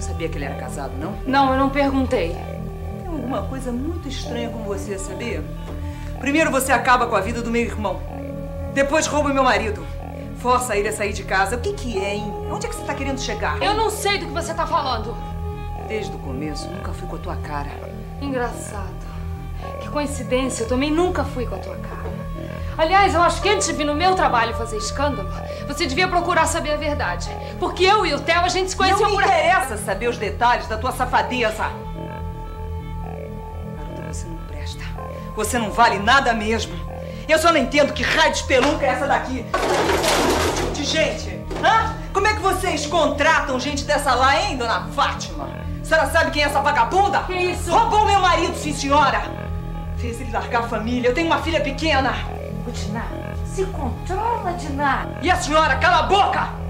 sabia que ele era casado, não? Não, eu não perguntei. Tem alguma coisa muito estranha com você, sabia? Primeiro você acaba com a vida do meu irmão. Depois rouba meu marido. Força ele a sair de casa. O que que é, hein? Onde é que você tá querendo chegar? Eu não sei do que você tá falando. Desde o começo, nunca fui com a tua cara. Engraçado. Que coincidência, eu também nunca fui com a tua cara. Aliás, eu acho que antes de vir no meu trabalho fazer escândalo, você devia procurar saber a verdade. Porque eu e o Theo, a gente se conheceu Não me por... interessa saber os detalhes da tua safadeza. Garota, você não presta. Você não vale nada mesmo. Eu só não entendo que raio de espelunca é essa daqui. De gente, hã? Como é que vocês contratam gente dessa lá, hein, dona Fátima? A senhora sabe quem é essa vagabunda? Que isso? Roubou meu marido, sim, senhora. Fez ele largar a família. Eu tenho uma filha pequena. Se controla, Diná. E a senhora, cala a boca!